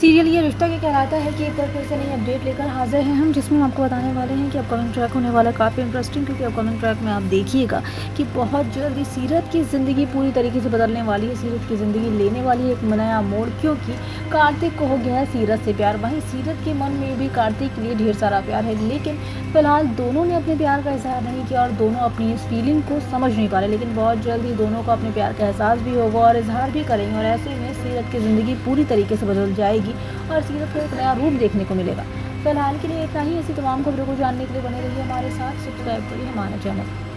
Serial ये रिश्ता क्या कहलाता है कि एक बार फिर से नई अपडेट लेकर हाजिर हैं हम, जिसमें हम आपको बताने वाले हैं कि अपकमिंग ट्रैक होने वाला काफ़ी इंटरेस्टिंग क्योंकि अपकमिंग ट्रैक में आप देखिएगा कि बहुत जल्दी सीरत की ज़िंदगी पूरी तरीके से बदलने वाली है, सीरत की ज़िंदगी लेने वाली है एक नया मोड़, क्योंकि कार्तिक को हो गया है सीरत से प्यार। वहीं सीरत के मन में भी कार्तिक के लिए ढेर सारा प्यार है, लेकिन फ़िलहाल दोनों ने अपने प्यार का इजहार नहीं किया और दोनों अपनी इस फीलिंग को समझ नहीं पा रहे लेकिन बहुत जल्द ही दोनों को अपने प्यार का एहसास भी होगा और इजहार भी करेंगे और ऐसे में सीरत की ज़िंदगी पूरी तरीके से बदल जाएगी और सीरत को एक नया रूप देखने को मिलेगा। फ़िलहाल के लिए इतना ही। ऐसी तमाम खबरों को जानने के लिए बने रहिए हमारे साथ। सब्सक्राइब करिए हमारा चैनल